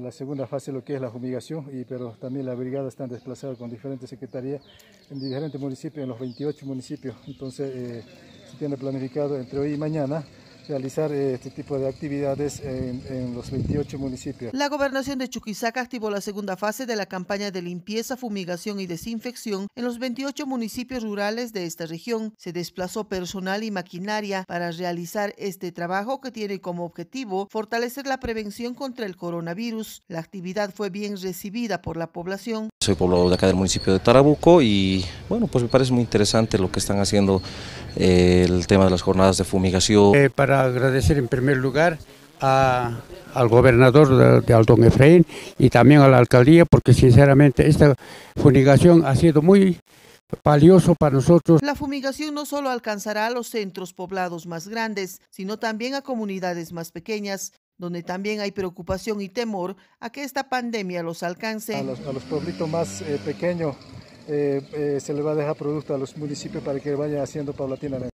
La segunda fase lo que es la fumigación, y, pero también la brigada están desplazadas con diferentes secretarías en diferentes municipios, en los 28 municipios. Entonces eh, se tiene planificado entre hoy y mañana realizar eh, este tipo de actividades en, en, los 28 municipios. La gobernación de Chuquisaca activó la segunda fase de la campaña de limpieza, fumigación y desinfección en los 28 municipios rurales de esta región. Se desplazó personal y maquinaria para realizar este trabajo que tiene como objetivo fortalecer la prevención contra el coronavirus. La actividad fue bien recibida por la población. Soy poblador de acá del municipio de Tarabuco y bueno, pues me parece muy interesante lo que están haciendo eh, el tema de las jornadas de fumigación. Eh, para agradecer en primer lugar a, al gobernador de, de Aldón Efraín y también a la alcaldía porque sinceramente esta fumigación ha sido muy valioso para nosotros. La fumigación no solo alcanzará a los centros poblados más grandes, sino también a comunidades más pequeñas, donde también hay preocupación y temor a que esta pandemia los alcance. A los, a los pueblitos más eh, pequeños eh, eh, se les va a dejar producto a los municipios para que vayan haciendo paulatinamente.